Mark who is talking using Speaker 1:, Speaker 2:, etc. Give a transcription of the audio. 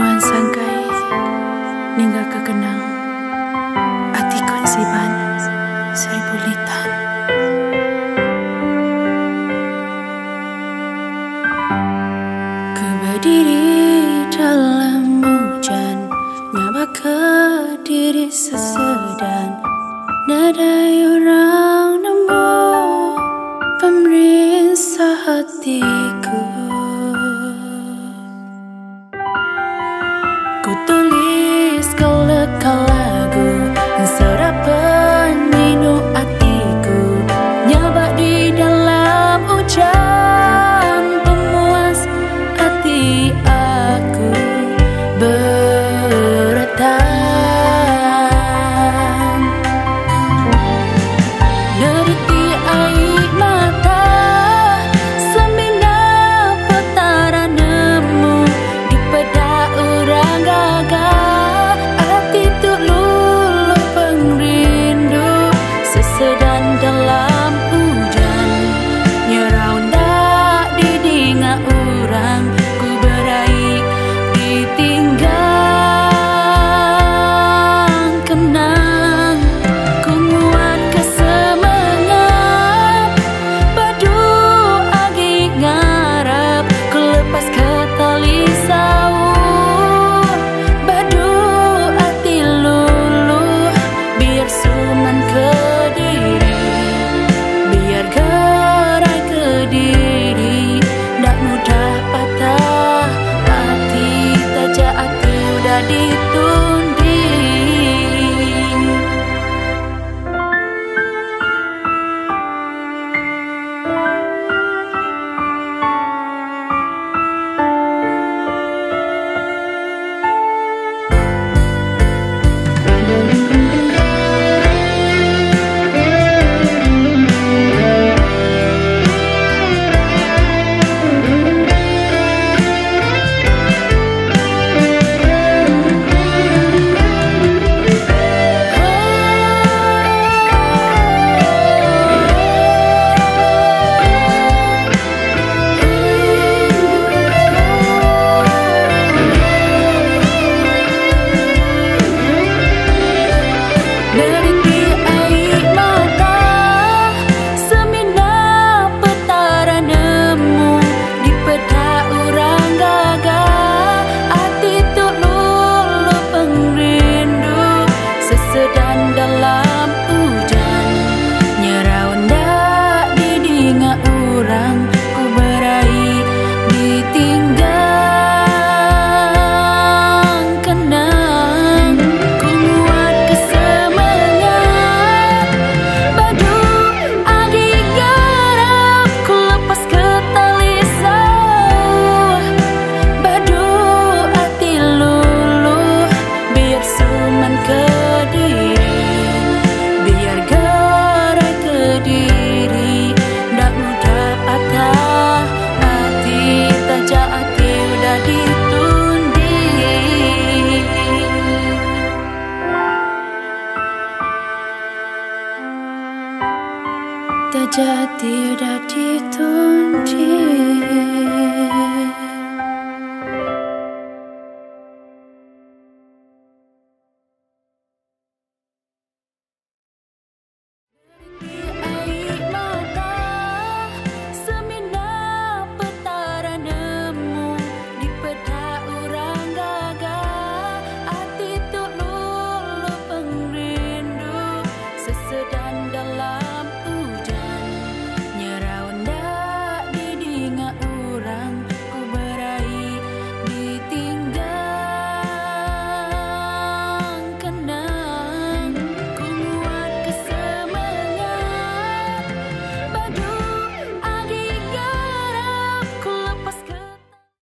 Speaker 1: Nuhan sangkai Ninggal kekenang ati siban Seribu litan. Keberdiri dalam hujan Nyawa ke diri sesedan. Nada orang nemu Pemerintah hatiku. Jangan nyabak dalam तजारा तु